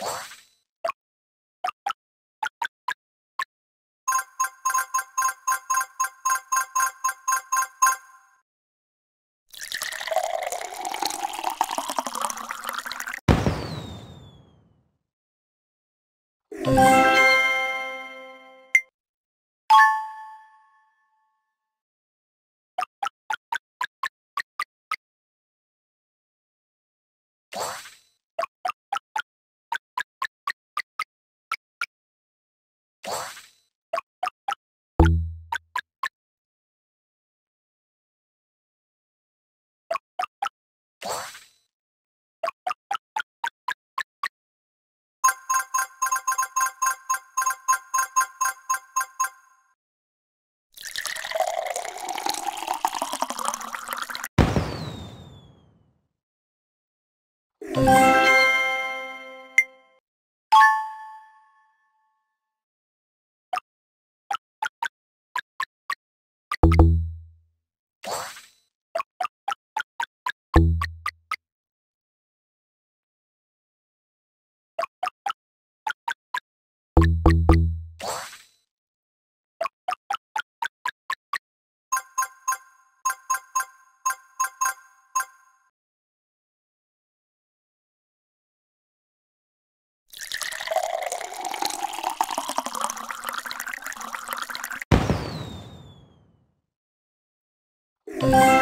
What? 嗯 음.